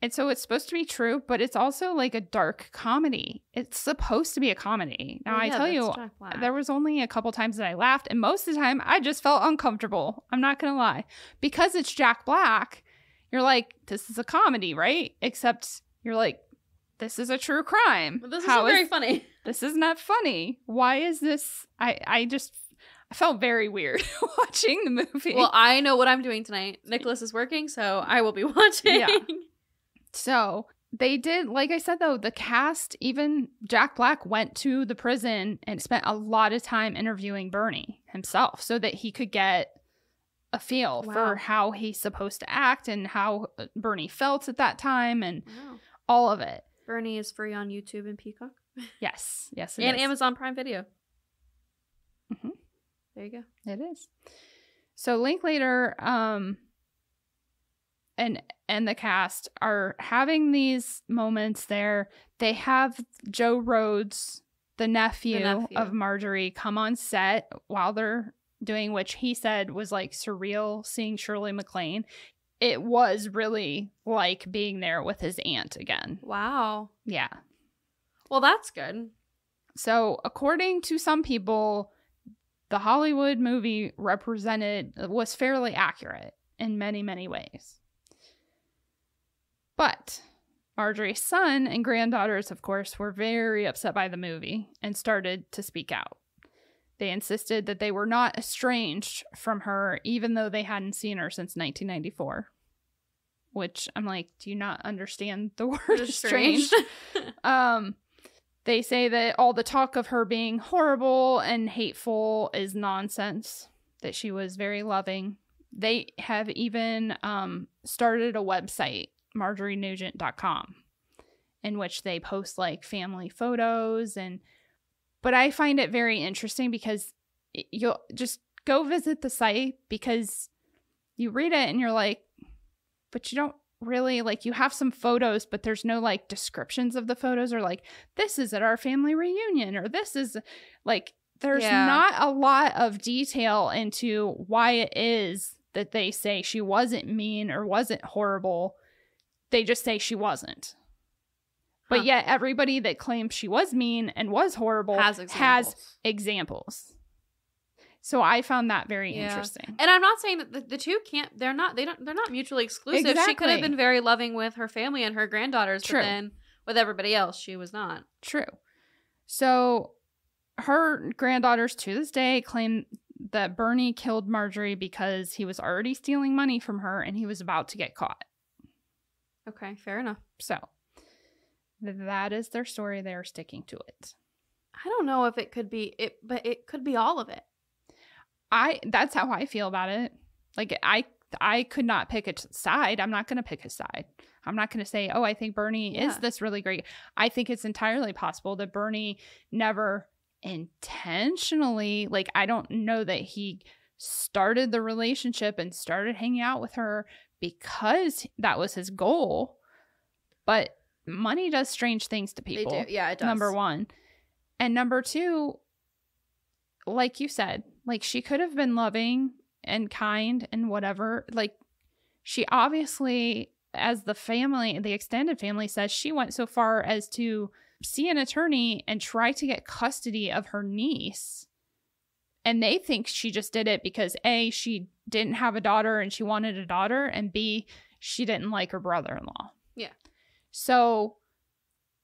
and so it's supposed to be true, but it's also like a dark comedy. It's supposed to be a comedy. Now Well, I tell you, there was only a couple times that I laughed, and most of the time I just felt uncomfortable. I'm not gonna lie, because it's Jack Black. You're like, this is a comedy, right? Except you're like, this is a true crime. But this How is very funny. this is not funny. Why is this? I I just I felt very weird watching the movie. Well, I know what I'm doing tonight. Nicholas is working, so I will be watching. Yeah. So they did, like I said though, the cast, even Jack Black went to the prison and spent a lot of time interviewing Bernie himself so that he could get a feel Wow. for how he's supposed to act and how uh, Bernie felt at that time and Wow. all of it. Bernie is free on YouTube and Peacock Yes, yes, it and is. Amazon Prime Video. Mhm. There you go. It is. So Linklater um and and the cast are having these moments there. They have Joe Rhodes, the nephew, nephew. of Marjorie, come on set while they're doing which he said was like surreal seeing Shirley MacLaine. It was really like being there with his aunt again. Wow. Yeah. Well, that's good. So, according to some people, the Hollywood movie represented was fairly accurate in many, many ways. But Marjorie's son and granddaughters, of course, were very upset by the movie and started to speak out. They insisted that they were not estranged from her, even though they hadn't seen her since 1994. Which I'm like, do you not understand the word estranged? Um, they say that all the talk of her being horrible and hateful is nonsense, that she was very loving. They have even um, started a website, marjorienugent.com, in which they post like family photos and but I find it very interesting because you'll just go visit the site because you read it and you're like, but you don't really like you have some photos, but there's no like descriptions of the photos or like this is at our family reunion or this is like there's Yeah. not a lot of detail into why it is that they say she wasn't mean or wasn't horrible. They just say she wasn't. But Huh. yet everybody that claims she was mean and was horrible has has examples. examples. So I found that very Yeah. interesting. And I'm not saying that the, the two can't. They're not. They don't. They're not mutually exclusive. She could have been very loving with her family and her granddaughters, True. but then with everybody else, she was not. True. So her granddaughters to this day claim that Bernie killed Marjorie because he was already stealing money from her and he was about to get caught. Okay, fair enough. So that is their story. They're sticking to it. I don't know if it could be it, but it could be all of it. I that's how I feel about it. Like I I could not pick a side. I'm not going to pick a side. I'm not going to say, "Oh, I think Bernie is this really great." I think it's entirely possible that Bernie never intentionally like I don't know that he started the relationship and started hanging out with her because that was his goal. But money does strange things to people. Yeah, it does. number one. And number two, like you said, like she could have been loving and kind and whatever. Like she obviously, as the family, the extended family says, she went so far as to see an attorney and try to get custody of her niece. And they think she just did it because A, she didn't have a daughter and she wanted a daughter, and B, she didn't like her brother in law. Yeah. So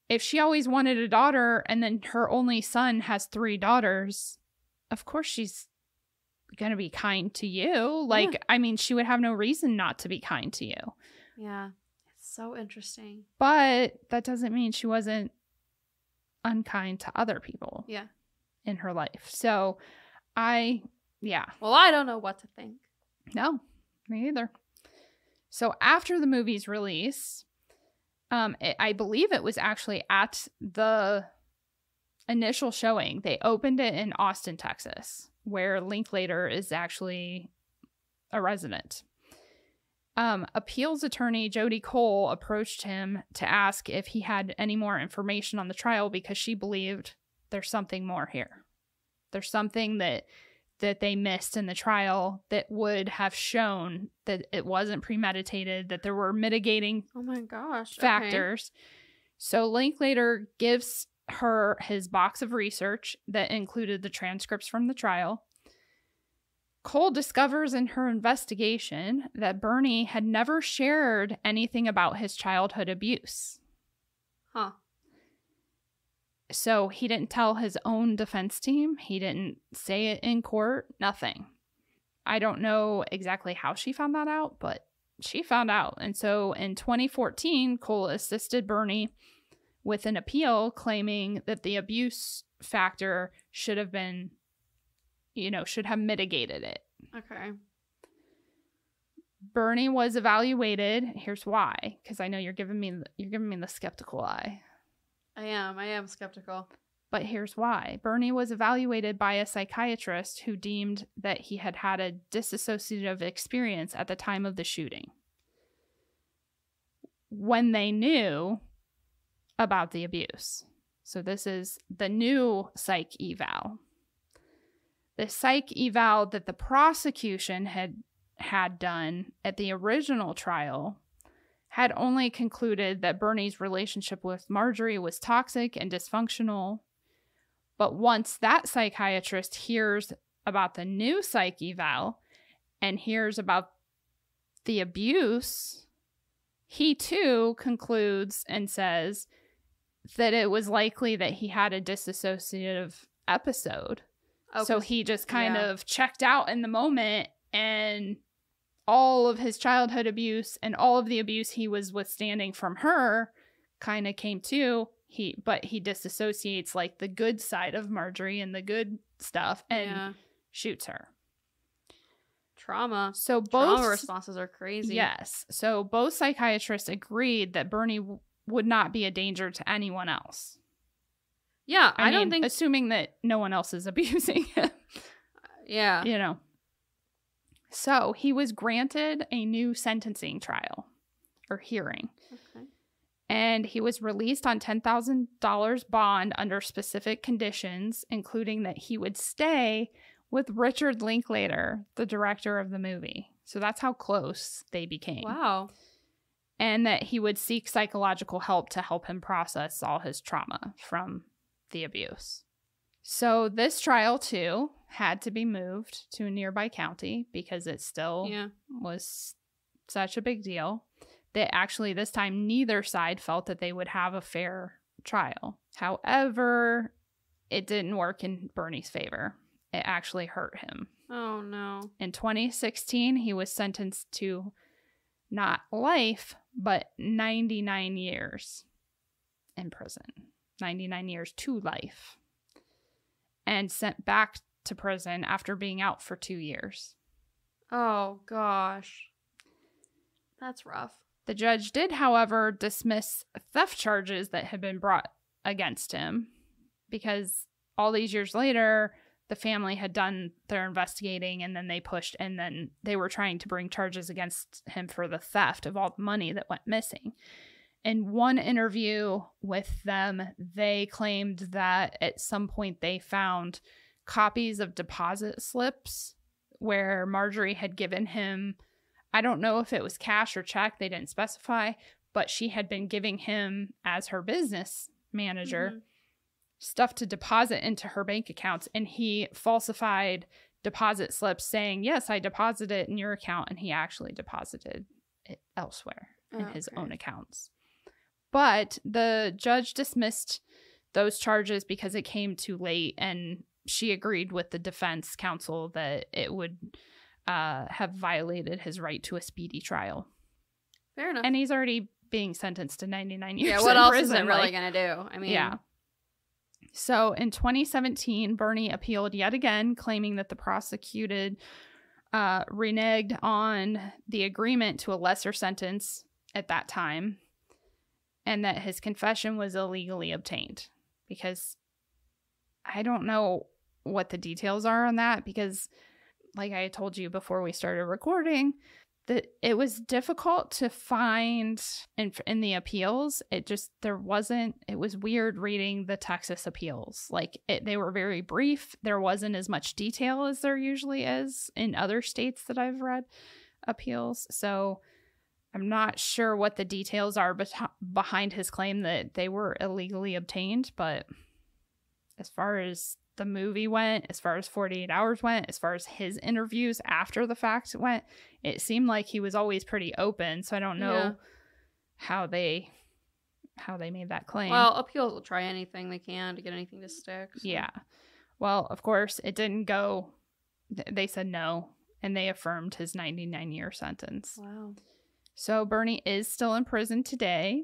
if she always wanted a daughter and then her only son has three daughters, of course she's going to be kind to you. Like, I mean, she would have no reason not to be kind to you. Yeah, it's so interesting. But that doesn't mean she wasn't unkind to other people Yeah. in her life. So I, yeah, Well, I don't know what to think. no, me either. So after the movie's release, um, it, I believe it was actually at the initial showing. They opened it in Austin, Texas, where Linklater is actually a resident. Um, appeals attorney Jody Cole approached him to ask if he had any more information on the trial because she believed there's something more here. There's something that that they missed in the trial that would have shown that it wasn't premeditated, that there were mitigating Oh my gosh. okay. factors. So Linklater gives her his box of research that included the transcripts from the trial. Cole discovers in her investigation that Bernie had never shared anything about his childhood abuse. So he didn't tell his own defense team. He didn't say it in court. Nothing. I don't know exactly how she found that out, but she found out. And so in 2014, Cole assisted Bernie with an appeal claiming that the abuse factor should have been, you know, should have mitigated it. Okay. Bernie was evaluated. Here's why, because I know you're giving me you're giving me the skeptical eye. I am. I am skeptical. But here's why. Bernie was evaluated by a psychiatrist who deemed that he had had a disassociative experience at the time of the shooting. When they knew about the abuse. So this is the new psych eval. The psych eval that the prosecution had had done at the original trial had only concluded that Bernie's relationship with Marjorie was toxic and dysfunctional. But once that psychiatrist hears about the new psych eval and hears about the abuse, he too concludes and says that it was likely that he had a disassociative episode. Oh, so he just kind yeah. of checked out in the moment and all of his childhood abuse and all of the abuse he was withstanding from her kind of came to he but he disassociates like the good side of Marjorie and the good stuff and yeah. shoots her. trauma. So both Trauma responses are crazy. Yes. So both psychiatrists agreed that Bernie would not be a danger to anyone else. Yeah. I, I, don't think. assuming that no one else is abusing him. yeah. you know. So he was granted a new sentencing trial or hearing, Okay. and he was released on $10,000 bond under specific conditions, including that he would stay with Richard Linklater, the director of the movie. So that's how close they became. Wow. And that he would seek psychological help to help him process all his trauma from the abuse. So this trial, too, had to be moved to a nearby county because it still Yeah. was such a big deal that actually this time neither side felt that they would have a fair trial. However, it didn't work in Bernie's favor. It actually hurt him. Oh no. In 2016, he was sentenced to not life, but 99 years in prison. 99 years to life. And sent back to prison after being out for two years. Oh gosh. That's rough. The judge did, however, dismiss theft charges that had been brought against him because all these years later, the family had done their investigating and then they pushed and then they were trying to bring charges against him for the theft of all the money that went missing. In one interview with them, they claimed that at some point they found copies of deposit slips where Marjorie had given him I don't know if it was cash or check, they didn't specify, but she had been giving him as her business manager Mhm. stuff to deposit into her bank accounts and he falsified deposit slips saying, "Yes, I deposited it in your account," and he actually deposited it elsewhere in his Okay. own accounts. But the judge dismissed those charges because it came too late and she agreed with the defense counsel that it would uh, have violated his right to a speedy trial. Fair enough. And he's already being sentenced to 99 years. yeah. What else prison, is it really like- gonna do? I mean, yeah. So in 2017, Bernie appealed yet again, claiming that the prosecuted uh, reneged on the agreement to a lesser sentence at that time and that his confession was illegally obtained because I don't know what the details are on that because like I told you before we started recording that it was difficult to find in in the appeals. It just there wasn't it was weird reading the Texas appeals. Like it, they were very brief. There wasn't as much detail as there usually is in other states that I've read appeals. So I'm not sure what the details are behind his claim that they were illegally obtained but as far as the movie went, as far as 48 hours went, as far as his interviews after the fact went, it seemed like he was always pretty open. So I don't know yeah. how they how they made that claim. Well, appeals will try anything they can to get anything to stick. So. Yeah. Well, of course, it didn't go. They said no, and they affirmed his 99 year sentence. Wow. So Bernie is still in prison today.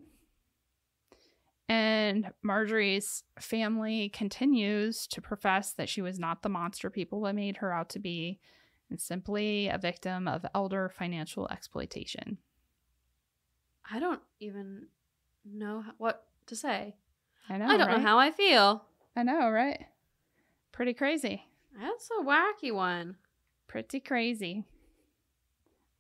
And Marjorie's family continues to profess that she was not the monster people that made her out to be and simply a victim of elder financial exploitation. I don't even know what to say. I know. I don't right? know how I feel. I know, right? Pretty crazy. That's a wacky one. Pretty crazy.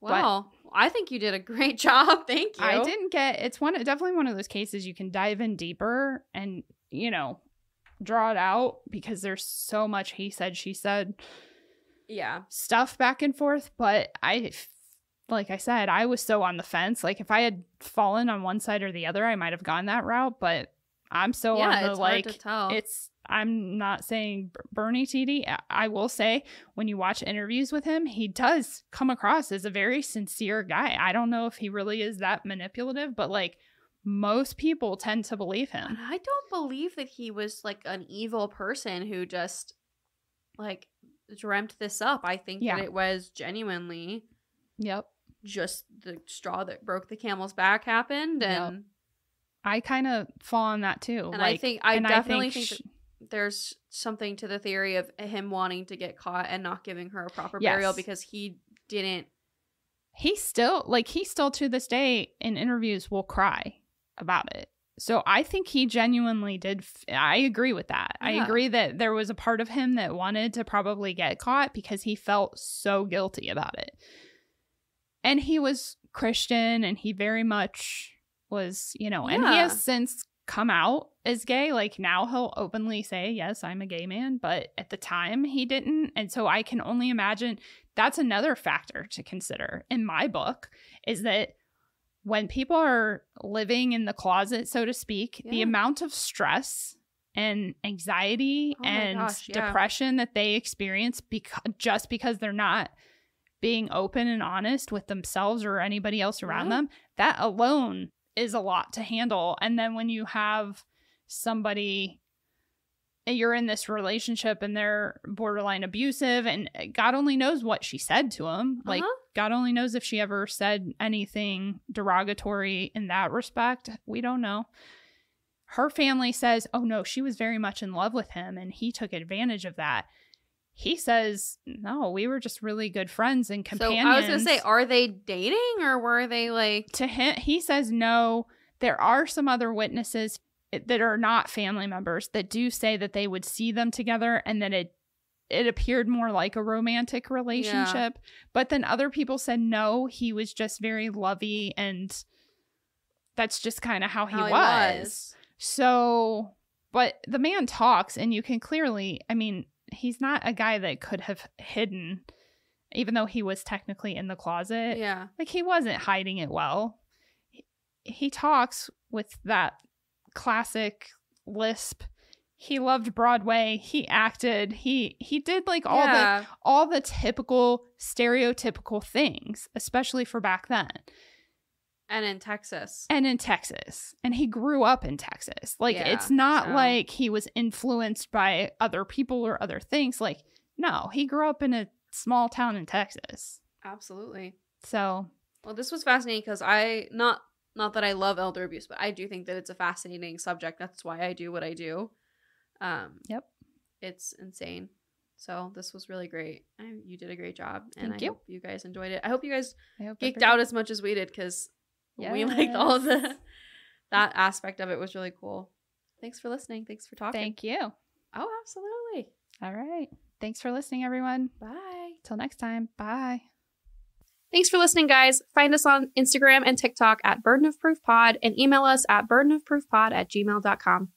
Well, I think you did a great job. Thank you. I didn't get it's one definitely one of those cases you can dive in deeper and, you know, draw it out because there's so much he said, she said. Yeah. Stuff back and forth, but I like I said, I was so on the fence. Like if I had fallen on one side or the other, I might have gone that route, but I'm so yeah, on the like it's I'm not saying Bernie Tiede. I will say when you watch interviews with him, he does come across as a very sincere guy. I don't know if he really is that manipulative, but like most people tend to believe him. And I don't believe that he was like an evil person who just like dreamt this up. I think yeah. that it was genuinely Yep. Just the straw that broke the camel's back happened and yep. I kind of fall on that too. And like, I think I definitely I think, think there's something to the theory of him wanting to get caught and not giving her a proper yes. burial because he didn't he still like he still to this day in interviews will cry about it so i think he genuinely did f- I agree with that yeah. i agree that there was a part of him that wanted to probably get caught because he felt so guilty about it and he was christian and he very much was you know yeah. and he has since come out as gay. Like now he'll openly say, Yes, I'm a gay man. But at the time he didn't. And so I can only imagine that's another factor to consider in my book is that when people are living in the closet, so to speak, yeah. the amount of stress and anxiety oh and gosh, yeah. depression that they experience because just because they're not being open and honest with themselves or anybody else around yeah. them, that alone is a lot to handle. And then when you have somebody you're in this relationship and they're borderline abusive and God only knows what she said to him. Like uh-huh. God only knows if she ever said anything derogatory in that respect. We don't know. Her family says, "Oh no, she was very much in love with him and he took advantage of that." He says no we were just really good friends and companions so i was gonna say are they dating or were they like to him he says no there are some other witnesses eh, that are not family members that do say that they would see them together and that it it appeared more like a romantic relationship yeah. but then other people said no he was just very lovey and that's just kind of how, he, how was. he was so but the man talks and you can clearly i mean he's not a guy that could have hidden even though he was technically in the closet. Yeah. Like he wasn't hiding it well. He, he talks with that classic lisp. He loved Broadway. He acted. He he did like all yeah. the all the typical stereotypical things, especially for back then. And in Texas. And in Texas. And he grew up in Texas. Like, yeah, it's not so. like he was influenced by other people or other things. Like, no, he grew up in a small town in Texas. Absolutely. So. Well, this was fascinating because I, not not that I love elder abuse, but I do think that it's a fascinating subject. That's why I do what I do. Um, Yep. It's insane. So this was really great. I, you did a great job, and Thank I you. hope you guys enjoyed it. I hope you guys hope geeked out as much as we did because we liked all the that aspect of it was really cool. Thanks for listening. Thanks for talking. Thank you. oh, absolutely. All right. Thanks for listening, everyone. Bye. Till next time. Bye. Thanks for listening, guys. Find us on Instagram and TikTok at Burden of Proof Pod and email us at burdenofproofpod at gmail.com.